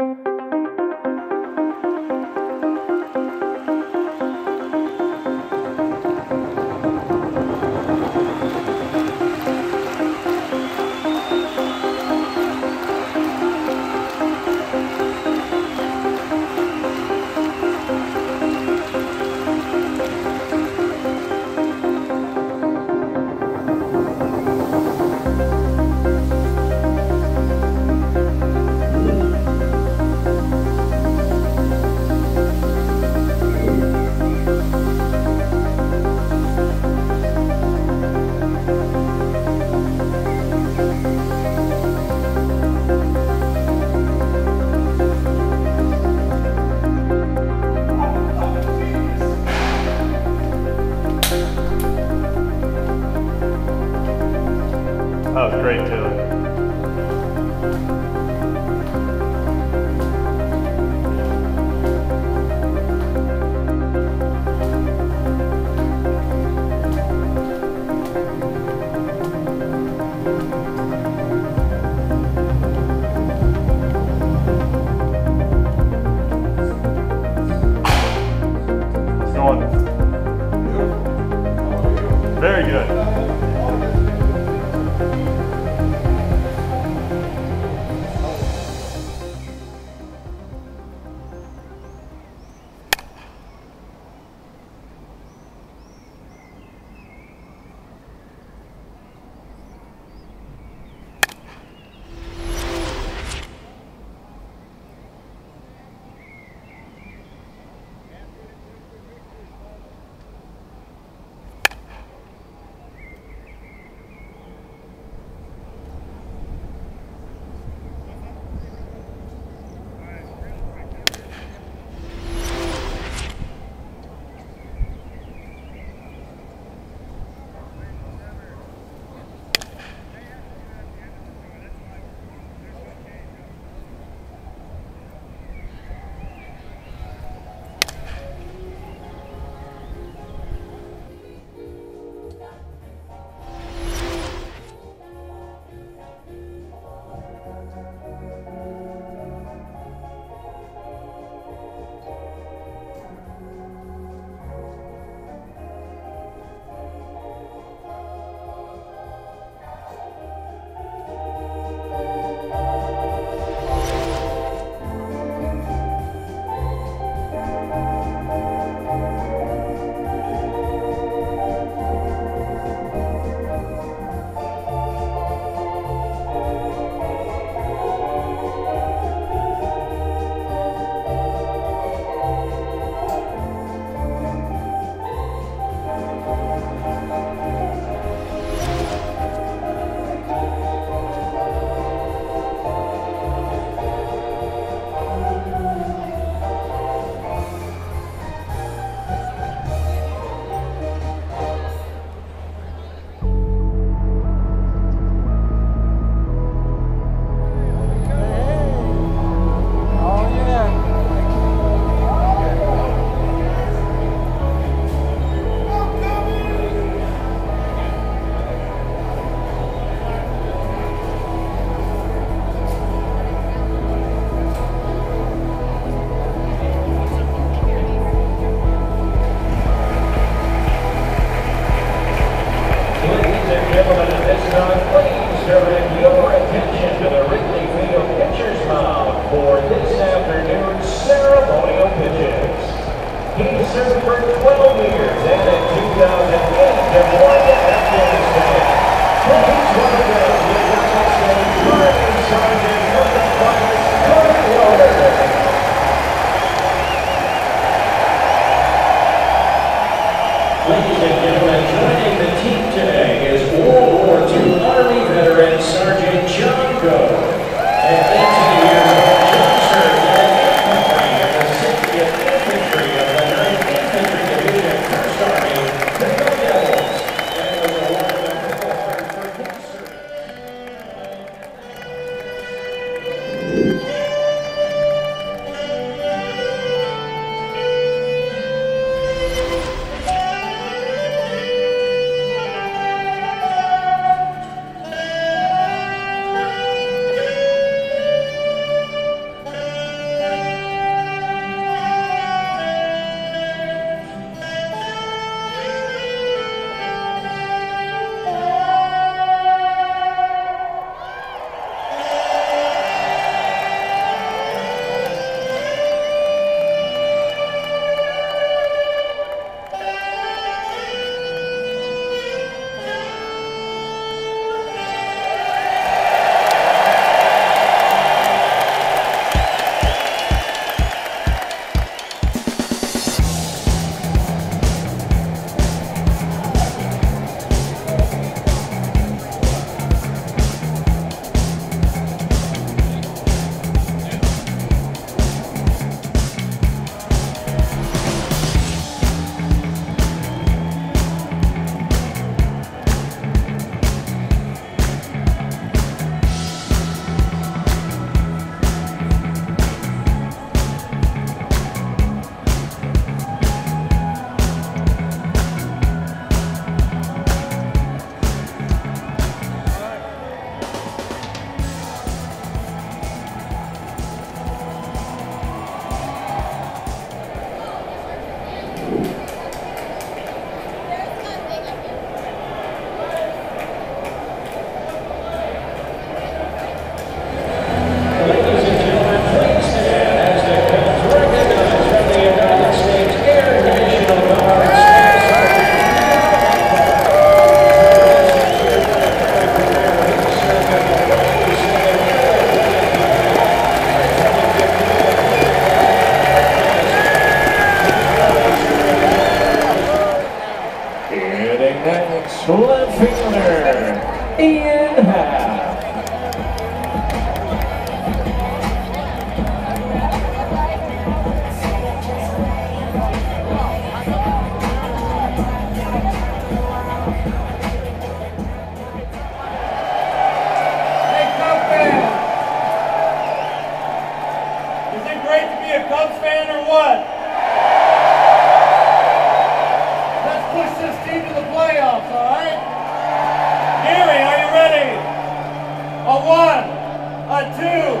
That Oh, was great, Taylor. It's 12 years and in 2008 Cubs fan or what? Let's push this team to the playoffs, all right? Gary, are you ready? A one, a two,